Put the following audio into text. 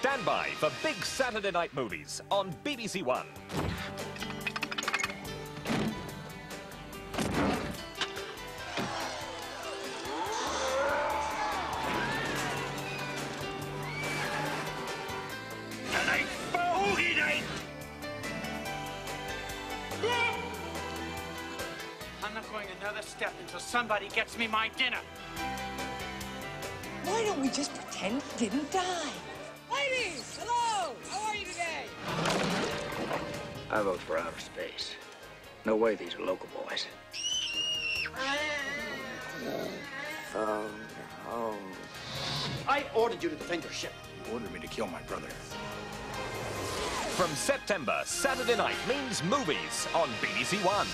Stand by for big Saturday night movies on BBC One. Tonight, boogie night! I'm not going another step until somebody gets me my dinner. Why don't we just pretend he didn't die? Ladies, hello! How are you today? I vote for outer space. No way these are local boys. Phone home. I ordered you to defend your ship. You ordered me to kill my brother. From September, Saturday night means movies on BBC One.